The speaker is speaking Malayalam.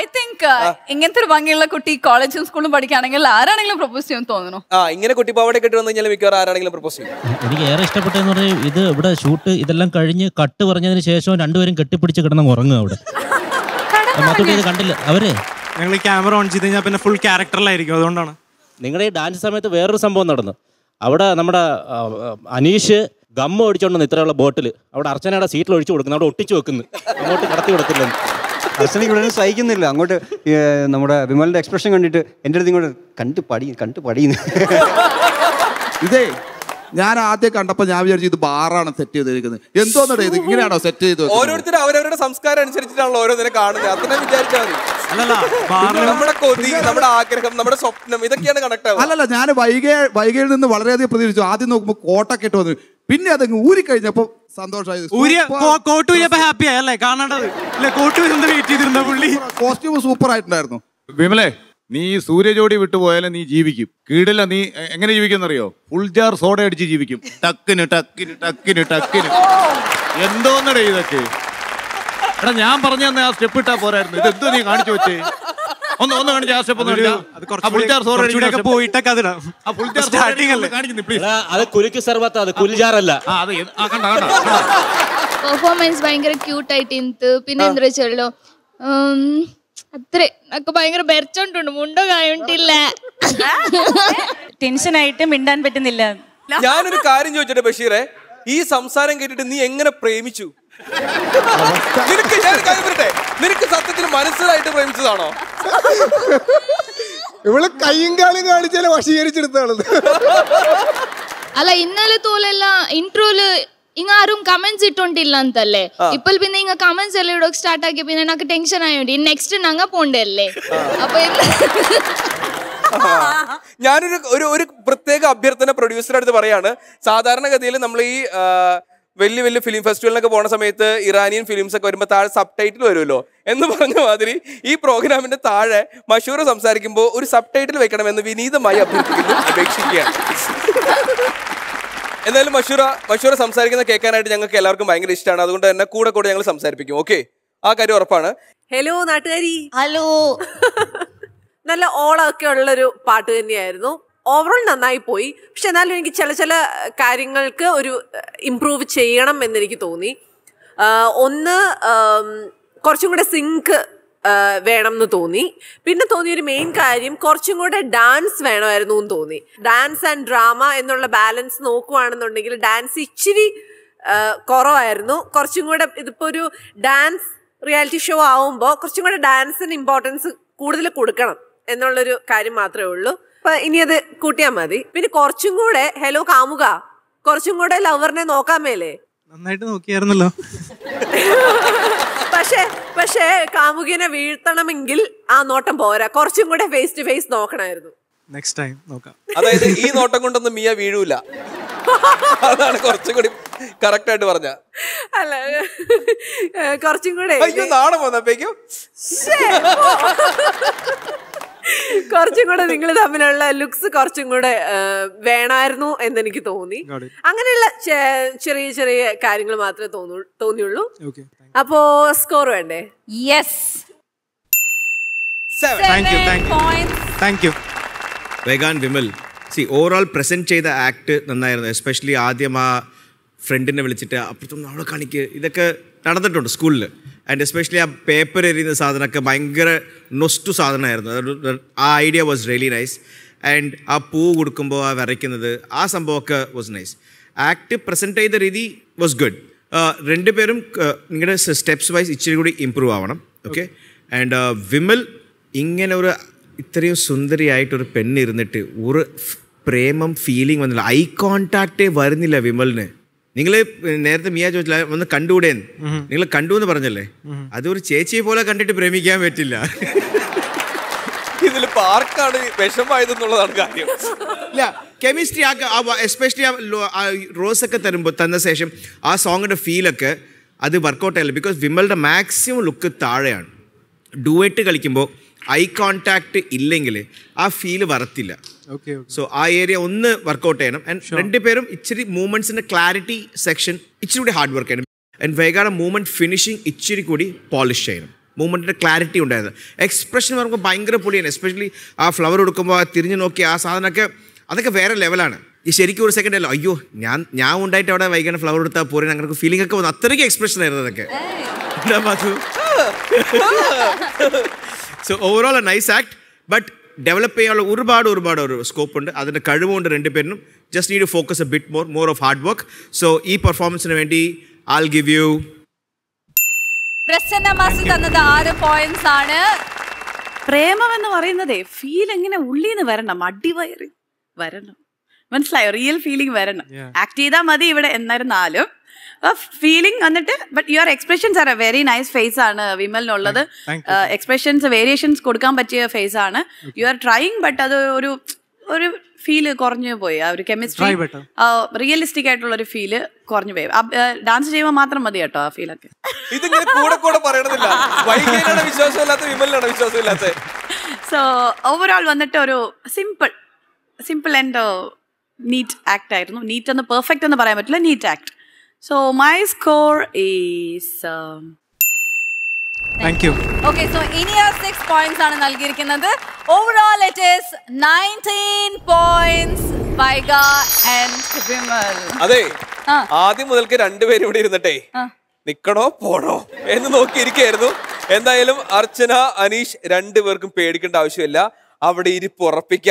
ഐ തിങ്ക് ഇങ്ങനത്തെ ഒരു ഭംഗിയുള്ള കുട്ടി കോളേജും സ്കൂളും പഠിക്കുകയാണെങ്കിൽ ആരാണെങ്കിലും പ്രപ്പോസ് ചെയ്യാൻ തോന്നുന്നു. ആ കുട്ടി പാവടെ കെട്ടി വന്നു കഴിഞ്ഞാൽ മിക്കവാറും ആരാണെങ്കിലും പ്രപ്പോസ് ചെയ്യും. എനിക്ക് ഏറെ ഇഷ്ടപ്പെട്ടെന്ന് പറഞ്ഞാൽ ഇത് ഇവിടെ ഷൂട്ട് ഇതെല്ലാം കഴിഞ്ഞ് കട്ട് പറഞ്ഞതിന് ശേഷം രണ്ടുപേരും കെട്ടിപ്പിടിച്ച് കിടന്ന് ഉറങ്ങുക അവിടെ. മൊത്തത്തിൽ ഇത് കണ്ടില്ല. അവർ? ഞങ്ങൾ ക്യാമറ ഓൺ ചെയ്ത് കഴിഞ്ഞാൽ പിന്നെ ഫുൾ ക്യാരക്ടറിലായിരിക്കും അതുകൊണ്ടാണ്. നിങ്ങളുടെ ഈ ഡാൻസ് സമയത്ത് വേറൊരു സംഭവം നടന്നു. അവിടെ നമ്മുടെ അനീഷ് ഗമ്മ ഒടിച്ചോണ്ടെന്ന് ഇത്രയുള്ള ബോട്ടിൽ അവിടെ അർച്ചനയുടെ സീറ്റിൽ ഒഴിച്ചു കൊടുക്കുന്നു. അവിടെ ഒട്ടിച്ചു വെക്കുന്നു. അങ്ങോട്ട് കടത്തി കൊടുത്തില്ലെന്ന്. അർച്ചനയ്ക്ക് ഇവിടെ സഹിക്കുന്നില്ല. അങ്ങോട്ട് നമ്മുടെ വിമലിന്റെ എക്സ്പ്രഷൻ കണ്ടിട്ട് എന്റെ അടുത്ത് ഇങ്ങോട്ട് കണ്ട് പടി കണ്ട് പടിയുന്നു ഇതേ ഞാൻ ആദ്യം കണ്ടപ്പോ ഞാൻ വിചാരിച്ചു ഇത് ബാറാണ് സെറ്റ് ചെയ്തിരിക്കുന്നത് എന്തോന്നടേ ഇത്? ഇങ്ങനെയാണോ സെറ്റ് ചെയ്ത് ഓരോരുത്തർ ഓരോരുത്തരും അവരവരുടെ സംസ്കാരം അനുസരിച്ചിട്ടാണല്ലോ ഓരോന്നിനെ കാണുന്നത്. അത്ര വിചാരിച്ചാൽ മതി. നമ്മുടെ കൊതി നമ്മുടെ ആഗ്രഹം നമ്മുടെ സ്വപ്നം ഇതൊക്കെയാണ് കണക്ട് ആവുക. അല്ലല്ല ഞാൻ വൈകേ വൈകയിൽ നിന്ന് വളരെയധികം പ്രതീക്ഷിച്ചു ആദ്യം നോക്കുമ്പോൾ കോട്ടൊക്കെ ഇട്ട് വന്നു. പിന്നെ അതങ്ങ് ഊരി കഴിഞ്ഞപ്പോ സന്തോഷമായി. ഊരിയ കോ- കോട്ട് ഊരിയപ്പോ ഹാപ്പി ആയല്ലേ കാണേണ്ടത്. കോട്ട് വെയിറ്റ് ചെയ്തിരുന്ന പുള്ളി? കോസ്റ്റ്യൂം സൂപ്പർ ആയിട്ടുണ്ടായിരുന്നു. വിമലേ നീ ഈ സൂര്യജോടി വിട്ടുപോയാലും നീ ജീവിക്കും. കീടില്ല നീ എങ്ങനെ ജീവിക്കുന്നറിയോ ഫുൾ ജാർ സോഡ അടിച്ച് ജീവിക്കും. ടക്കിന് ടക്കിന് ടക്കിന് ടക്കിന്. എന്തോന്നടേ ഇതൊക്കെ? എടാ ഞാൻ പറഞ്ഞു തന്നെ ആ സ്റ്റെപ്പ് ഇട്ടാ പോരായിരുന്നു. ഇത് എന്തോ നീ കാണിച്ചു വെച്ചേ? ഒന്ന് ഒന്ന് കാണിച്ച ഒന്ന്. അത് കുലുക്ക് സർവത്ത അത് കുൽജാറല്ല. പെർഫോമൻസ് ഭയങ്കര ക്യൂട്ടായിട്ട് ഇന്ത് പിന്നെ എന്താ വെച്ചല്ലോ അത്രേ. ഒക്കെ ഭയങ്കര ബെർച്ചോണ്ടുണ്ട്. മുണ്ടോ കായുണ്ടില്ല. ടെൻഷനായിട്ട് മിണ്ടാൻ പറ്റുന്നില്ല. ഞാനൊരു കാര്യം ചോദിച്ചിട്ട് ബഷീറെ? ഈ സംസാരം കേട്ടിട്ട് നീ എങ്ങനെ പ്രേമിച്ചു? നിനക്ക് നിനക്ക് സത്യത്തിൽ മനസ്സിലായിട്ട് പ്രേമിച്ചതാണോ? ഇവൾ കയ്യും കാലും കാണിച്ചാൽ വശീകരിച്ചെടുത്താണത് അല്ല ഇന്നലെ തോലല്ല ഇന്റർവ്യൂൽ ഇങ്ങ ആരും കമന്റ്സ് ഇട്ടോണ്ടില്ലെന്നല്ലേ ഇപ്പോൾ പിന്നെ ഇങ്ങ കമന്റ്സ് എല്ലാം ഇടയ്ക്ക് സ്റ്റാർട്ട് ആക്കിയ പിന്നെ ടെൻഷൻ ആയോണ്ട് നെക്സ്റ്റ് അങ്ങ പോണ്ടല്ലേ? അപ്പൊ ഞാനൊരു ഒരു ഒരു പ്രത്യേക അഭ്യർത്ഥന പ്രൊഡ്യൂസറുടെ അടുത്ത് പറയാണ്. സാധാരണഗതിയിൽ നമ്മൾ ഈ വലിയ വലിയ ഫിലിം ഫെസ്റ്റിവലിനൊക്കെ പോണ സമയത്ത് ഇറാനിയൻ ഫിലിംസ് ഒക്കെ വരുമ്പോൾ താഴെ സബ് ടൈറ്റിൽ വരുമല്ലോ എന്ന് പറഞ്ഞ മാതിരി ഈ പ്രോഗ്രാമിന്റെ താഴെ മഷൂർ സംസാരിക്കുമ്പോൾ ഒരു സബ് ടൈറ്റിൽ വെക്കണമെന്ന് വിനീതമായി അഭ്യർത്ഥിക്കുന്നു അപേക്ഷിക്കുകയാണ്. എന്തായാലും മഷൂറ മഷൂറ സംസാരിക്കുന്ന കേൾക്കാനായിട്ട് ഞങ്ങൾക്ക് എല്ലാവർക്കും ഭയങ്കര ഇഷ്ടമാണ് അതുകൊണ്ട് തന്നെ കൂടെ കൂടെ ഞങ്ങൾ സംസാരിപ്പിക്കും. ഓക്കെ ആ കാര്യം ഉറപ്പാണ്. ഹലോ നാട്ടുകാരി. ഹലോ നല്ല ഓളമൊക്കെ ഉള്ളൊരു പാട്ട് തന്നെയായിരുന്നു. ഓവറോൾ നന്നായി പോയി. പക്ഷെ എന്നാലും എനിക്ക് ചില ചില കാര്യങ്ങൾക്ക് ഒരു ഇമ്പ്രൂവ് ചെയ്യണം എന്നെനിക്ക് തോന്നി. ഒന്ന് കുറച്ചും കൂടെ സിങ്ക് വേണം എന്ന് തോന്നി. പിന്നെ തോന്നിയ ഒരു മെയിൻ കാര്യം കുറച്ചും കൂടെ ഡാൻസ് വേണമായിരുന്നു എന്ന് തോന്നി. ഡാൻസ് ആൻഡ് ഡ്രാമ എന്നുള്ള ബാലൻസ് നോക്കുവാണെന്നുണ്ടെങ്കിൽ ഡാൻസ് ഇച്ചിരി കുറവായിരുന്നു. കുറച്ചും കൂടെ ഇതിപ്പോ ഒരു ഡാൻസ് റിയാലിറ്റി ഷോ ആവുമ്പോൾ കുറച്ചും കൂടെ ഡാൻസിന് ഇമ്പോർട്ടൻസ് കൂടുതൽ കൊടുക്കണം. എന്നുള്ളൊരു കാര്യം മാത്രമേ ഉള്ളൂ. അപ്പൊ ഇനി അത് കൂട്ടിയാൽ മതി. പിന്നെ കുറച്ചും കൂടെ ഹലോ കാമുക കുറച്ചും കൂടെ ലവറിനെ നോക്കാൻ മേലേ. നന്നായിട്ട് നോക്കിയായിരുന്നല്ലോ. പക്ഷേ പക്ഷേ കാമുകിനെ വീഴ്ത്തണമെങ്കിൽ ആ നോട്ടം പോരാ. കുറച്ചും കൂടെ ഫേസ് ടു ഫേസ് നോക്കണമായിരുന്നു നെക്സ്റ്റ് ടൈം നോക്കാം. അതായത് ഈ നോട്ടം കൊണ്ടൊന്നും മിയ വീഴൂല. അതാണ് കുറച്ചും കൂടി കറക്റ്റ് ആയിട്ട് പറഞ്ഞ. അല്ല കുറച്ചും കൂടെ അയ്യോ നാളെ പോന്നപ്പോഴേക്കും കുറച്ചും കൂടെ നിങ്ങൾ തമ്മിലുള്ള ലുക്സ് കുറച്ചും കൂടെ വേണമായിരുന്നു എന്ന് എനിക്ക് തോന്നി. അങ്ങനെയുള്ള ചെറിയ ചെറിയ കാര്യങ്ങൾ മാത്രമേ തോന്നു തോന്നിയുള്ളൂ. ഓക്കെ അപ്പോ സ്കോർ വേണ്ടേ? Yes vegan Vimal C overall present ചെയ്ത ആക്ട് നന്നായിരുന്നു എസ്പെഷ്യലി ആദ്യം ആ ഫ്രണ്ടിനെ വിളിച്ചിട്ട് അപ്പുറത്തും അവളെ കാണിക്ക്. ഇതൊക്കെ നടന്നിട്ടുണ്ട് സ്കൂളിൽ ആൻഡ് എസ്പെഷ്യലി ആ പേപ്പർ എറിയുന്ന സാധനമൊക്കെ ഭയങ്കര നൊസ്റ്റു സാധനമായിരുന്നു. ആ idea was really nice and ആ പൂ കൊടുക്കുമ്പോൾ ആ വരയ്ക്കുന്നത് ആ സംഭവമൊക്കെ വാസ് നൈസ് ആക്ട് പ്രസന്റ് ചെയ്ത രീതി വാസ് ഗുഡ് രണ്ടുപേരും നിങ്ങളുടെ സ്റ്റെപ്സ് വൈസ് ഇച്ചിരി കൂടി ഇമ്പ്രൂവ് ആവണം. ഓക്കെ ആൻഡ് വിമൽ ഇങ്ങനെ ഒരു ഇത്രയും സുന്ദരിയായിട്ടൊരു പെണ്ണിരുന്നിട്ട് ഒരു പ്രേമം ഫീലിംഗ് വന്നില്ല. ഐ കോണ്ടാക്റ്റേ വരുന്നില്ല വിമലിന്. നിങ്ങൾ നേരത്തെ മിയ ചോദിച്ചില്ല ഒന്ന് കണ്ടുകൂടെ നിങ്ങൾ കണ്ടു എന്ന് പറഞ്ഞല്ലേ? അതൊരു ചേച്ചിയെ പോലെ കണ്ടിട്ട് പ്രേമിക്കാൻ പറ്റില്ല. ഇതിൽ പാർക്കാണ് വിഷമായതെന്നുള്ളതാണ് കാര്യം. ഇല്ല കെമിസ്ട്രി ആ എസ്പെഷ്യലി ആ റോസ് ഒക്കെ തരുമ്പോൾ തന്ന ശേഷം ആ സോങ്ങിന്റെ ഫീലൊക്കെ അത് വർക്കൗട്ട് ആയില്ല. ബിക്കോസ് വിമലിന്റെ മാക്സിമം ലുക്ക് താഴെയാണ്. ഡുവേറ്റ് കളിക്കുമ്പോൾ ഐ കോണ്ടാക്ട് ഇല്ലെങ്കിൽ ആ ഫീൽ വരത്തില്ല. ഓക്കെ സോ ആ ഏരിയ ഒന്ന് വർക്കൗട്ട് ചെയ്യണം. ആൻഡ് രണ്ടുപേരും ഇച്ചിരി മൂവ്മെന്റ്സിന്റെ ക്ലാരിറ്റി സെക്ഷൻ ഇച്ചിരി കൂടി ഹാർഡ് വർക്ക് ചെയ്യണം. ആൻഡ് വൈകാടെ മൂവ്മെന്റ് ഫിനിഷിംഗ് ഇച്ചിരി കൂടി പോളിഷ് ചെയ്യണം. മൂവ്മെന്റിന്റെ ക്ലാരിറ്റി ഉണ്ടായിരുന്നു. എക്സ്പ്രഷൻ പറയുമ്പോൾ ഭയങ്കര പൊളിയാണ്. എസ്പെഷ്യലി ആ ഫ്ലവർ കൊടുക്കുമ്പോൾ തിരിഞ്ഞു നോക്കി ആ സാധനമൊക്കെ അതൊക്കെ വേറെ ലെവലാണ് ഈ ശരിക്കും ഒരു സെക്കൻഡ് അല്ലോ. അയ്യോ ഞാൻ ഞാൻ ഉണ്ടായിട്ട് അവിടെ വൈകിട്ട് ഫ്ലവർ കൊടുത്താൽ പോരെ അങ്ങനെ ഫീലിംഗ് ഒക്കെ വന്നു. അത്രയ്ക്ക് എക്സ്പ്രഷൻ ആയിരുന്നു അതൊക്കെ. So overall a nice act but develop ചെയ്യാനുള്ള ഒരുപാട് ഒരുപാട് ഒരു സ്കോപ്പ് ഉണ്ട്. അതിന്റെ കഴിവുണ്ട് രണ്ടുപേരിനും just need focus a bit more more of hard work so ഈ പെർഫോമൻസിന് വേണ്ടി ആൽ ഗിവ് യു പ്രസന്ന തന്നത് ആറ് പോയിന്റ്സ് ആണ്. പ്രേമം എന്ന് പറയുന്നതേ ഫീൽ എങ്ങനെ ഉള്ളിൽ നിന്ന് വരണം അടിവയറി വരണം. മനസ്സിലായോ? റിയൽ ഫീലിംഗ് വരണം. ആക്ട് ചെയ്താൽ മതി ഇവിടെ എന്നിരുന്നാലും ഫീലിംഗ് വന്നിട്ട് but your expressions are a very nice face ആണ് വിമലിനുള്ളത്. എക്സ്പ്രഷൻസ് വേരിയേഷൻസ് കൊടുക്കാൻ പറ്റിയ ഫേസ് ആണ്. യു ആർ ട്രൈങ് ബട്ട് അത് ഒരു ഒരു ഫീൽ കുറഞ്ഞു പോയി. ആ ഒരു കെമിസ്ട്രി Try better. റിയലിസ്റ്റിക് ആയിട്ടുള്ള ഒരു ഫീൽ കുറഞ്ഞു പോയി. ഡാൻസ് ചെയ്യുമ്പോൾ മാത്രം മതി കേട്ടോ ആ ഫീലൊക്കെ ഇതിങ്ങനെ കൂടെ കൂടെ പറയണമെന്നില്ല വൈകിട്ടാണ് വിശ്വാസമില്ലാത്ത വിമലിനാണ് വിശ്വാസമില്ലാത്ത. സോ ഓവറോൾ വന്നിട്ട് ഒരു simple simple and neat act ആയിരുന്നു. നീറ്റ് എന്ന് പെർഫെക്റ്റ് എന്ന് പറയാൻ പറ്റില്ല neat act so my score is thank you okay so ഇനി ആ സിക്സ് പോയിന്റ്സ് ആണ് നൽകിയിരിക്കുന്നത്. Overall it is nineteen points Vaiga and Vimal അതെ. ആദ്യം മുതൽക്ക് രണ്ടുപേരും ഇവിടെ ഇരുന്നിട്ടേ. നിക്കണോ പോണോ എന്ന് നോക്കിയിരിക്കായിരുന്നു എന്തായാലും അർച്ചന അനീഷ് രണ്ടുപേർക്കും പേടിക്കേണ്ട ആവശ്യമില്ല. അവിടെ ഇരിപ്പ് ഉറപ്പിക്ക.